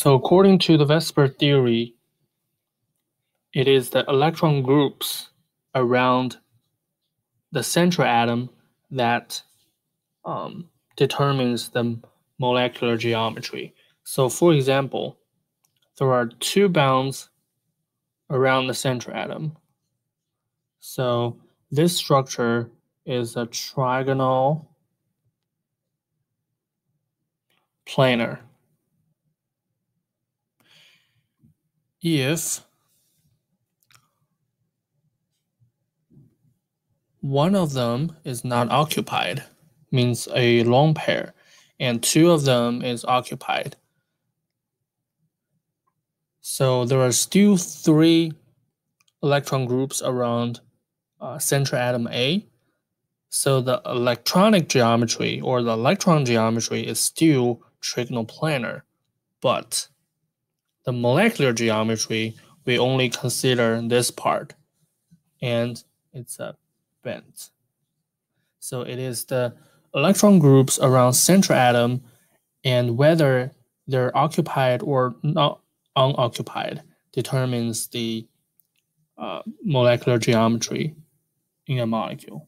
So according to the VSEPR theory, it is the electron groups around the central atom that um, determines the molecular geometry. So for example, there are two bonds around the central atom. So this structure is a trigonal planar. If one of them is not occupied, means a lone pair, and two of them is occupied. So there are still three electron groups around uh, central atom A. So the electronic geometry or the electron geometry is still trigonal planar, but the molecular geometry we only consider this part, and it's a bent. So it is the electron groups around central atom and whether they're occupied or not unoccupied determines the uh, molecular geometry in a molecule.